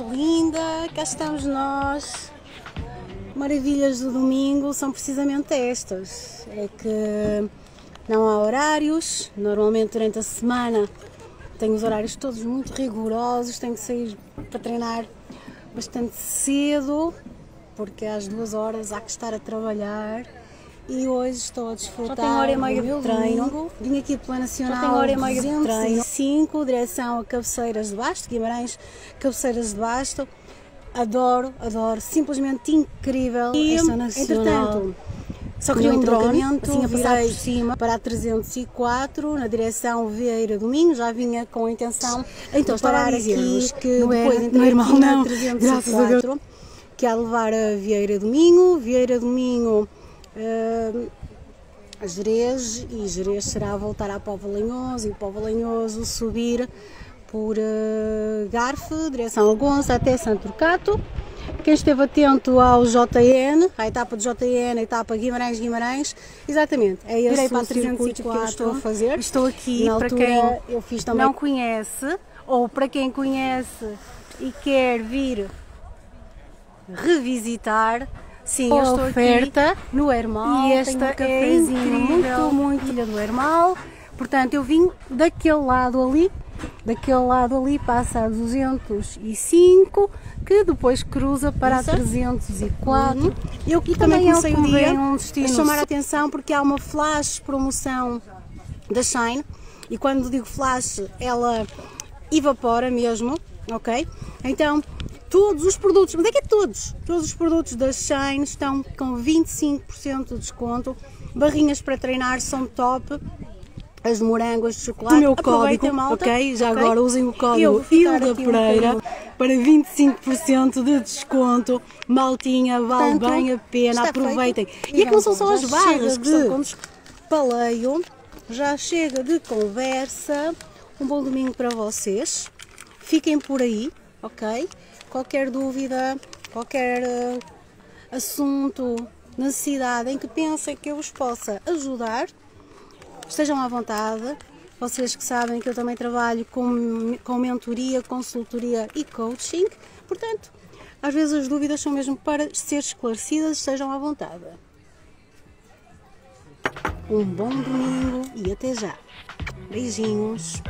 noite linda, cá estamos nós. Maravilhas do domingo são precisamente estas: é que não há horários, normalmente durante a semana tenho os horários todos muito rigorosos, tenho que sair para treinar bastante cedo, porque às duas horas há que estar a trabalhar e hoje estou a desfrutar Já tenho hora e meia meu de treino. domingo. Vim aqui pela Nacional Já tenho hora e meia de treino. 205, direção a Cabeceiras de Basto, Guimarães, Cabeceiras de Basto. Adoro, adoro, simplesmente incrível E, esta Nacional. entretanto, só queria um drone, assim a passar por cima para a 304, na direção Vieira do Minho, já vinha com a intenção Então, de parar aqui, que não era- depois não entrei era mal, não. 304, que é a levar a Vieira do Minho, Vieira do A Jerez e Jerez será voltar à Póvoa Lanhoso e Póvoa Lanhoso subir por eh, Garfe, direção a Gonça até Santo Turcato. Quem esteve atento ao JN, à etapa de JN, a etapa Guimarães-Guimarães, exatamente, é esse Virei para o a 304 circuito que eu estou a fazer. Estou aqui Na para quem eu fiz também não conhece ou para quem conhece e quer vir revisitar. Sim, eu estou oferta aqui no Hermal. e esta um é incrível, muito, muito Ilha do Hermal. Portanto, eu vim daquele lado ali, daquele lado ali passa a 205, que depois cruza para Isso. a 304. Uhum. Eu aqui também também comecei o dia um destino a chamar a atenção porque há uma flash promoção da Shine e quando digo flash ela evapora mesmo, ok? Então todos os produtos, mas é que é todos, todos os produtos da Shine estão com 25% de desconto, barrinhas para treinar são top, as de morango, as de O chocolate, meu aproveitem, código, malta, ok? Já ok? agora usem o código Hilda aqui um Pereira para 25% de desconto. Maltinha, vale Portanto, bem a pena, aproveitem. feito. E é que não são só as barras que de estão com paleio, já chega de conversa. Um bom domingo para vocês. Fiquem por aí, ok? Qualquer dúvida, qualquer eh, assunto, necessidade em que pensem que eu vos possa ajudar, estejam à vontade. Vocês que sabem que eu também trabalho com, com mentoria, consultoria e coaching. Portanto, às vezes as dúvidas são mesmo para ser esclarecidas, estejam à vontade. Um bom domingo e até já. Beijinhos.